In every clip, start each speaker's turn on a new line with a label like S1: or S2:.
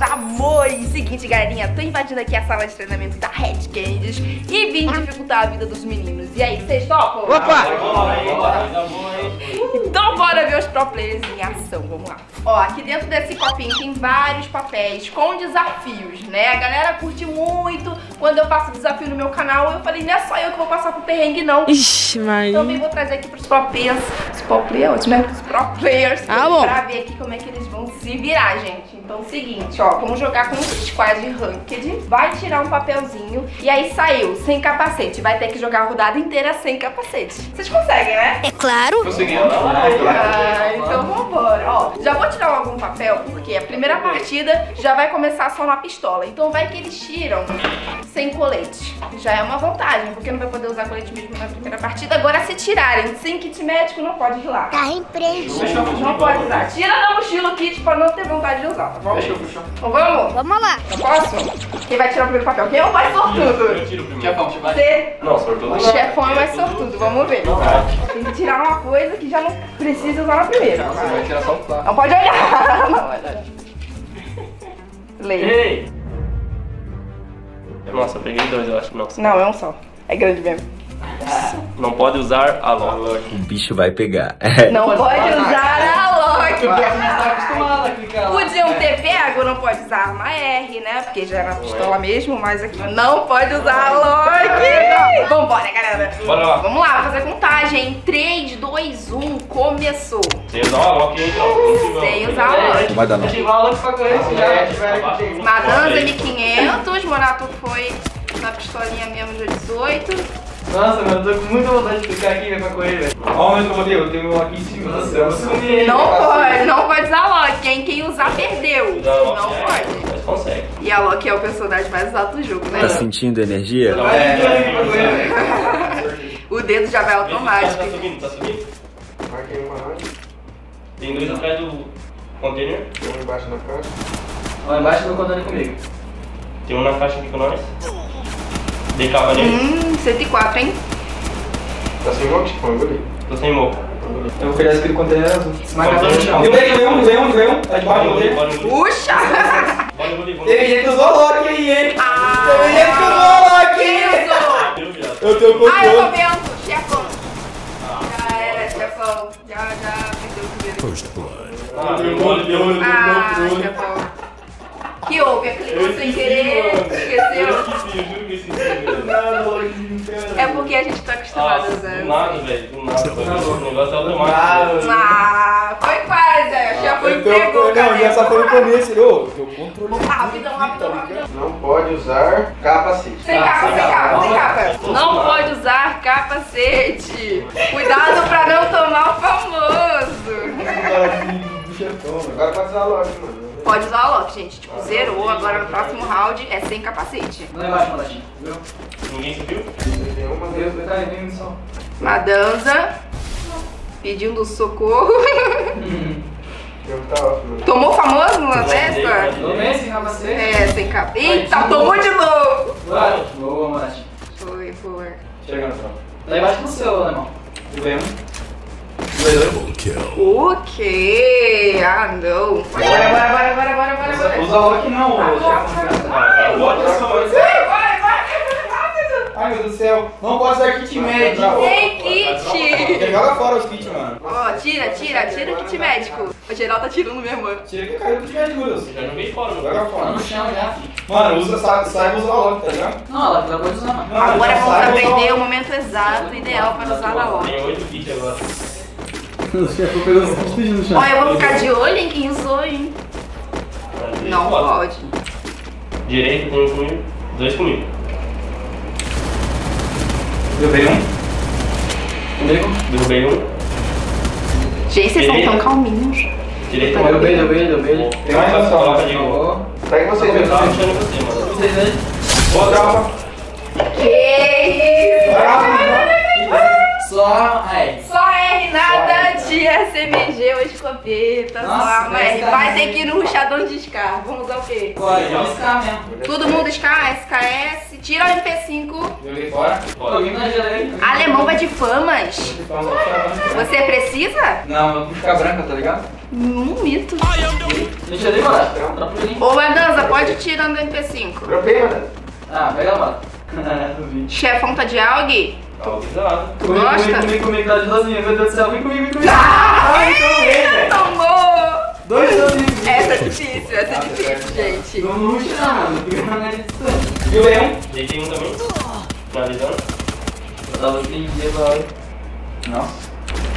S1: meus amores. Seguinte, galerinha, tô invadindo aqui a sala de treinamento da Red Candies e vim dificultar a vida dos meninos. E aí, vocês topam?
S2: Opa!
S1: Então bora ver os pro players em ação, vamos lá. Ó, aqui dentro desse copinho tem vários papéis com desafios, né? A galera curte muito quando eu faço desafio no meu canal. Eu falei, não é só eu que vou passar pro perrengue, não.
S2: Ixi, mas...
S1: Também vou trazer aqui pros pro players, os pro players, né? Os pro players,
S2: Ah, bom.
S1: pra ver aqui como é que eles vão se virar, gente. Então, seguinte, ó, vamos jogar com um squad ranked, vai tirar um papelzinho e aí saiu, sem capacete. Vai ter que jogar a rodada inteira sem capacete. Vocês conseguem, né?
S2: É claro.
S1: Ah, então vambora. Ó, já vou tirar algum papel, porque a primeira partida já vai começar só na pistola. Então vai que eles tiram sem colete. Já é uma vantagem, porque não vai poder usar colete mesmo na primeira partida. Agora, se tirarem sem kit médico, não pode ir lá.
S2: Carro em preço.
S1: Não pode usar. Tira da mochila o kit pra não ter vontade de usar, Então vamos?
S2: Vamos lá.
S1: Eu posso? Quem vai tirar o primeiro papel? Quem é o mais sortudo?
S3: tiro primeiro.
S4: Chefão, você vai.
S1: Você.
S3: Não, sortudo
S1: O chefão é mais sortudo, vamos ver. Tem que tirar uma coisa que já não precisa usar na primeira.
S4: Você vai tirar só um plato.
S1: Não pode olhar. Não, olha. Leia.
S3: Ei! Nossa, eu peguei dois, eu acho. Nossa.
S1: Não, é um só. É grande mesmo.
S3: Não pode usar a lock.
S5: O bicho vai pegar.
S1: Não pode usar a Loki.
S4: Você tá acostumado a clicar lá.
S1: Podiam ter pego, não pode usar arma R, né? Porque já era pistola mesmo, mas aqui não pode usar a Loki. Vambora, galera.
S3: Bora lá.
S1: Vamos lá, fazer contagem. 3, 2, 1, começou.
S3: Sem usar uma lock, hein, então.
S1: Sem usar a Loki.
S5: Não vai dar não.
S4: Ativar pra já
S1: Madanza M500, Monato foi na pistolinha mesmo de 18.
S4: Nossa, mano, eu tô com muita vontade de clicar aqui né, pra correr, velho.
S6: Olha o momento que eu botei, eu tenho um aqui em cima.
S4: Nossa, eu sumi.
S1: Não pode, não pode usar a Loki. Quem, quem usar perdeu.
S3: Lock,
S1: Não
S3: é,
S1: pode.
S3: Mas consegue.
S1: E a Loki é o personagem mais usado do jogo, né?
S5: Tá sentindo energia?
S3: Não, é,
S4: velho.
S1: O dedo já vai
S3: Tá
S1: automático.
S3: subindo, tá subindo?
S6: Marquei uma rádio,
S3: Tem dois atrás do container.
S6: um embaixo na caixa.
S4: Lá embaixo tô contando comigo.
S3: Tem um na caixa aqui com nós. Dei capa nele.
S1: Hum, 104, hein?
S6: Tá sem moco, tipo, eu ali.
S3: Tô sem moco.
S4: Eu vou pegar aquele container azul. Marca no chão.
S6: Eu ganhei um, ganhei um, ganhei um. Tá debaixo do
S1: Puxa!
S6: Teve gente que usou Loki aí, hein?
S1: Ah,
S6: Teve gente que usou Loki! Eu tenho
S1: Ah, eu tô
S6: controle.
S1: vendo, chefão. Já era, chefão. Já, já perdeu o primeiro.
S3: Ah, deu mole, deu mole.
S1: Ah, chefão. Que houve? Clicou sem querer,
S3: Eu
S1: esqueceu.
S3: eu que esqueci.
S1: É porque a gente tá acostumado a usar.
S3: do nada, velho, do nada. O negócio é automático.
S1: Ah, foi quase, chefão
S6: Eu tenho
S1: entregou,
S6: controle. Não, já só foi no
S1: cara.
S6: começo. Ô, eu controle.
S1: Rapidão, rapidão, rapidão.
S6: Não pode usar capacete.
S1: Sem capa, sem capa, sem capa. Não pode usar capacete. Cuidado pra não tomar o famoso.
S6: Agora pode usar Loki, mano.
S1: Pode usar o lock, gente. Tipo, zerou. Agora no próximo round é sem capacete.
S4: Lá embaixo, Malatinho. Viu?
S3: Ninguém subiu?
S6: Tem uma
S4: Deus,
S6: vez.
S4: tá aí, vem só.
S1: Madanza. Pedindo socorro.
S6: Tá.
S1: Tomou famoso na testa?
S4: Bem sem capacete.
S1: É, sem capacete. Eita, tomou de novo.
S4: Vai. Boa, Malatinho.
S1: Foi, foi.
S4: Chega no chão. Lá embaixo no seu, alemão.
S1: O quê? Ah, não. Bora, bora, bora, bora, bora, bora, bora.
S4: Usa Loki não.
S6: Ai, meu Deus do céu. Não pode usar kit médico.
S1: Tem kit.
S6: Joga fora os kits, mano.
S1: Ó, tira, tira, tira o kit médico. O geral tá tirando mesmo.
S6: Tira que caiu o kit médico, Deus.
S3: Já joguei fora.
S6: Joga fora.
S4: no chão já.
S6: Mano, usa, sa- saiba usar Loki, tá ligado?
S4: Não, ela usar, mano.
S6: Não,
S1: Agora vamos aprender
S6: Loki.
S1: o momento exato, ideal para usar a loja.
S3: Tem oito kits agora.
S4: O chefe pegou os kits no
S1: Ó, eu vou ficar de olho em quem usou, hein? Não pode.
S3: Direito tem um comigo, dois comigo.
S6: Derrubei um.
S4: Comigo?
S3: Derrubei um.
S1: Gente, vocês são tão calminhos.
S3: Direito
S4: bem, deu bem.
S6: Tem mais uma só.
S3: de novo.
S6: Pega vocês,
S3: Eu tava você, mano.
S4: Vocês aí?
S6: Boa tropa.
S1: Que isso?
S4: Só. Aí.
S1: Só R, nada de SMG ou escopeta, arma R.
S4: essa
S1: Vai ter que ir no ruxadão de SCAR. Vamos usar o quê?
S4: Agora, vamos ficar mesmo.
S1: Todo mundo SCAR, SKS, Tira o MP5.
S4: Joguei fora.
S1: Alemão vai de famas. Você precisa?
S4: Não, eu vou ficar branca, tá ligado?
S1: Um mito.
S4: Deixa ali, mano.
S1: Ô, Madanza, pode ir tirando o MP5.
S6: Dropei, mano.
S4: Ah, pega lá. Duvido.
S1: Chefão tá de algue?
S3: Tá avisado.
S4: Comigo,
S1: Gosta?
S4: comigo, comigo, comigo, tá de dozinho. Meu Deus do céu, vem comigo, vem comigo.
S1: Ai,
S4: então vem, velho.
S1: Tomou!
S4: Dois dozinhos.
S1: Essa é difícil, essa é difícil, gente.
S4: Não não ruxa não, mano. Fica na. Viu bem?
S3: Deitei um também. Finalizando.
S4: Eu tava sem dia. Nossa.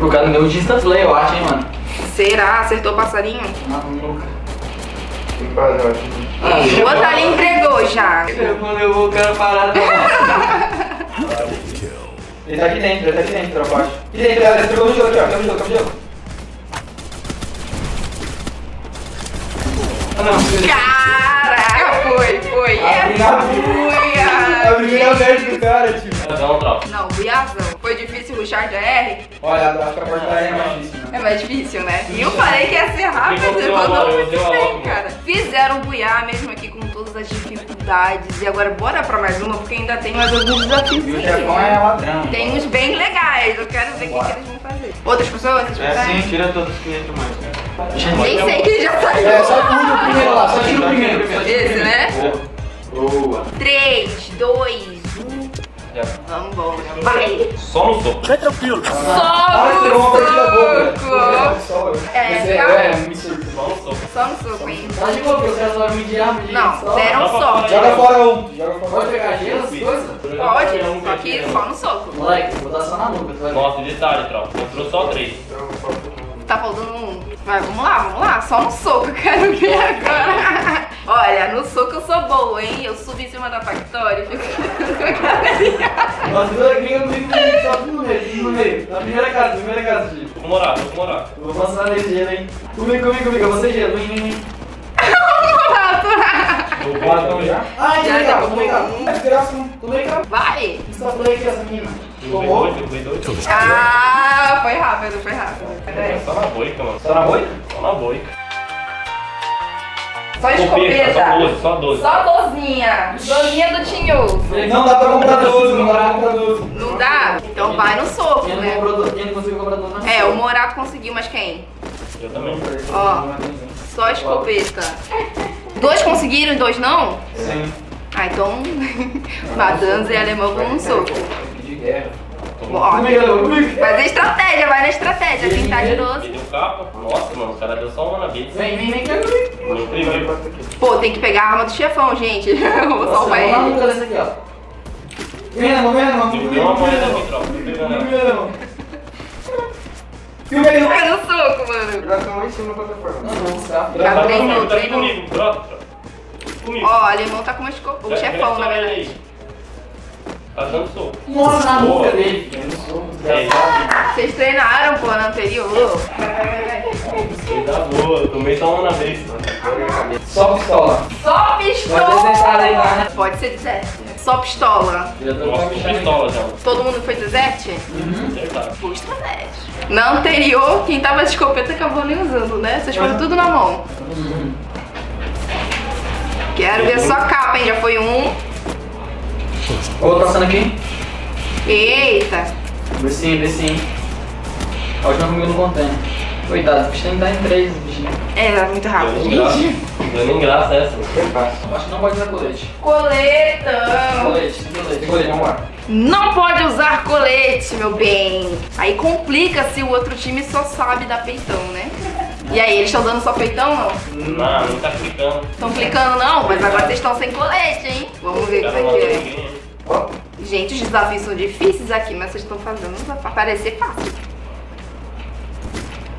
S4: O cara deu um distance play, eu acho, hein, mano.
S1: Será? Acertou o passarinho?
S4: Maluca.
S6: Tem que fazer, eu acho.
S1: O outro ali entregou já.
S4: Eu vou o cara parado. Ele tá aqui dentro, ele tá aqui dentro, acho. Aqui dentro, galera, trocou no jogo aqui, ó. Cama de jogo, cama de jogo. Ah, não.
S1: Caraca, foi, foi. É
S4: Abri na- A primeira
S1: buia.
S4: vez do cara, tio.
S1: Não, buiazão. Foi difícil ruxar de R?
S4: Olha, acho que a porta é mais difícil, né?
S1: É mais difícil, né? E eu falei que ia ser rápido, você mandou muito bem, cara. Fizeram buiar mesmo aqui com todas as dificuldades. E agora bora pra mais uma, porque ainda tem mais alguns desafios.
S4: E o chefão é ladrão.
S1: Tem uns bem legais, eu quero ver o que, que eles vão fazer. Outras pessoas?
S6: É sim, tira todos os 500 mais.
S1: Nem sei quem já saiu.
S4: É, só tira o primeiro lá, só tira o primeiro. só tira o
S1: Esse, né?
S6: Boa.
S1: 3, 2, 1.
S3: Já.
S1: Vambora. Vai!
S3: Só no soco.
S1: Só
S4: Ah, você
S1: no soco!
S4: velho.
S1: É,
S4: Esse
S1: calma.
S4: é, me surpreendeu.
S3: Só no soco.
S1: Só no soco, hein?
S4: Tá de boa, porque os caras vão medir arma de
S1: Não,
S4: só.
S1: deram só.
S4: Joga fora um. Joga fora. Pode pegar gelo, as coisas?
S1: Pode, só que só no soco.
S4: Moleque, vou dar só na nuca, vai.
S3: Nossa, detalhe, tropa. Entrou só três.
S1: Tá faltando um. Vai, vamos lá, vamos lá. Só no soco, eu quero ver agora. Olha, no soco eu sou boa, hein? Eu subi em cima da Factory e fico.
S4: Nossa, toda gringa comigo, comigo, tá tudo no meio, tudo no meio. Na primeira casa, primeira casa.
S3: Tô com morar, com morar.
S4: Eu vou passar nesse gelo, hein. Comigo, comigo, comigo, eu vou ser gelo, vem, vem.
S3: Vou
S4: Bora, vamos já? Ai,
S1: Já tá
S4: tomei cá.
S1: bom.
S4: Desgraça, tomei cá.
S1: Vai!
S4: Está play aqui essa mina.
S3: Derrubei
S4: Tomou?
S3: dois, derrubei dois.
S1: Ah, foi rápido, foi rápido. Peraí.
S3: Só na boica, mano.
S4: Tá na boia?
S3: Só na boica.
S1: Só
S3: Escopeta, só
S1: escopeta.
S3: 12, só 12.
S1: Só dozinha. Dozinha do Tinhoso.
S4: Não dá pra comprar 12, não dá pra comprar 12.
S1: Não dá? Então vai no soco,
S4: Quem
S1: né?
S4: comprou 12, quem não conseguiu comprar 12 não
S1: É, o Morato conseguiu, mas quem?
S3: Eu também.
S1: Ó. Só escopeta. Dois conseguiram e dois não?
S4: Sim.
S1: Ah, então Madanza e Alemão vão no soco.
S4: De guerra.
S1: Mas é estratégia, vai na estratégia. Quem tá de 12.
S3: Me deu capa. Nossa, mano, o cara deu só uma na vez.
S4: Vem, vem, vem, vem.
S1: Pô, tem que pegar a arma do chefão, gente. Eu vou salvar
S4: Vamos lá no
S1: ele.
S4: aqui, ó. Vem, vem, irmão.
S3: Me deu uma moeda aqui, tropa.
S4: Irmão. Filma aí,
S1: Vai no soco, mano.
S6: Já estão lá em cima da plataforma.
S4: Não, não.
S1: Tá
S3: Tá
S1: treinou,
S3: comigo, tá aqui comigo.
S1: Ó, o alemão tá com uma o chefão, na
S3: ele
S1: verdade.
S3: Aí. Tá soco.
S4: Nossa, na
S3: Boa.
S4: nuca dele. Eu não sou muito
S3: É.
S1: Vocês treinaram, pô, na anterior.
S3: Boa, eu tomei só uma na vez.
S4: Só pistola.
S1: Só pistola!
S4: lá, né?
S1: Pode ser desert. Só pistola.
S4: Já tô
S3: Nossa, com pistola já.
S1: Todo mundo foi desert?
S3: Acertado.
S1: Boa estratégia. Na anterior, quem tava de escopeta acabou nem usando, né? Vocês foram tudo na mão. Quero ver só a capa, hein? Já foi um.
S4: Outra passando aqui.
S1: Eita.
S4: Becinho, becinho. A última comigo no container. Coitado, o bicho tem que dar em três, bichinho.
S1: É, tá muito rápido,
S3: Deu nem graça. Deu nem graça essa.
S6: Foi fácil.
S4: Acho que não pode usar colete.
S1: Coletão.
S4: Colete, colete, colete, vamos lá.
S1: Não pode usar colete, meu bem. Aí complica se o outro time só sabe dar peitão, né? E aí, eles estão dando só peitão, não?
S3: Não, não tá clicando.
S1: Estão clicando, não? Mas agora vocês estão sem colete, hein? Vamos ver o que
S3: Cada
S1: vai
S3: um
S1: ter. Gente, os desafios são difíceis aqui, mas vocês estão fazendo pra parecer fácil.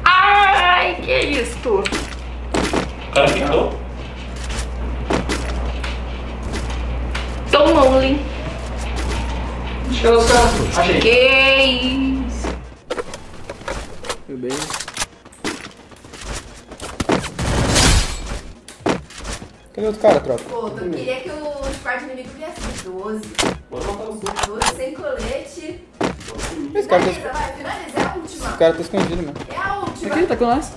S1: Ai, que isso?
S3: O cara.
S4: Acho que é os caras. Achei.
S1: Que isso?
S4: Tudo bem.
S6: Cadê outro cara, tropa?
S1: Pô, eu queria que o squad inimigo viesse 12.
S3: Bora matar o soco.
S1: 12 sem colete.
S6: Esse cara tá,
S1: Finaliza, vai, finaliza, é a última.
S6: esse cara tá escondido, mano.
S1: É a última.
S4: Aqui, tá com nós.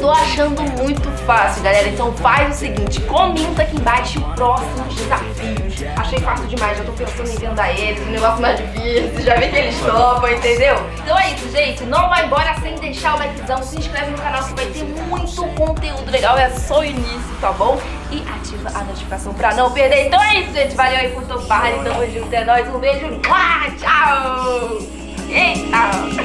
S1: Tô achando muito fácil, galera. Então faz o seguinte, comenta aqui embaixo próximos desafios. Achei fácil demais, já tô pensando em vender eles, um negócio mais difícil, já vi que eles topam, entendeu? Então é isso, gente. Não vai embora sem deixar o likezão, se inscreve no canal que vai ter muito conteúdo legal, é só o início, tá bom? E ativa a notificação pra não perder. Então é isso, gente. Valeu aí por topar, tamo junto, é nóis, um beijo, tchau! Eita!